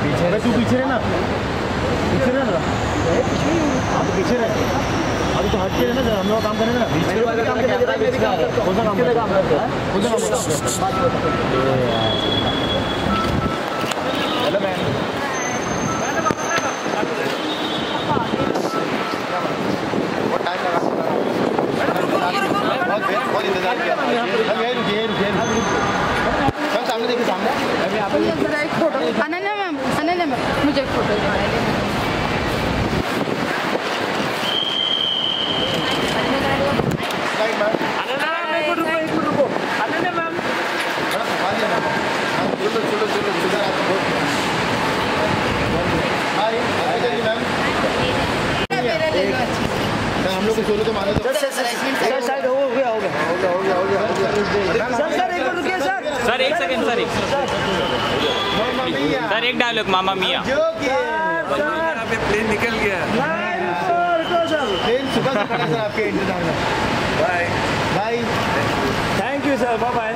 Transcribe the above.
पीछे अबे तू पीछे रहना। पीछे रहना। हाँ तो पीछे रह। अभी तो हट के रहना जरा हम लोग काम करेंगे ना। मेरे वाले काम करता हूँ कौन सा काम करता करता है। कौन सा काम करता हेलो मैम। बहुत टाइम बहुत इंतज़ार किया हम यहीं रुके यहीं रुके रुके। मैम सामने देखिए सामने। मैम यहाँ पे मुझे जरा एक फ़ोटो अनन्या मैम मुझे फ़ोटो हाँ, मैम हम लोग को सोलो तो मानो तो सर साइड हो गया हो गया हो गया हो गया गया गया सर सर एक मिनट रुकिए सर सर एक सेकंड सर एक सर एक डायलॉग मामा मिया प्लेन निकल गया आपके इंतज़ार में bye bye thank you sir bye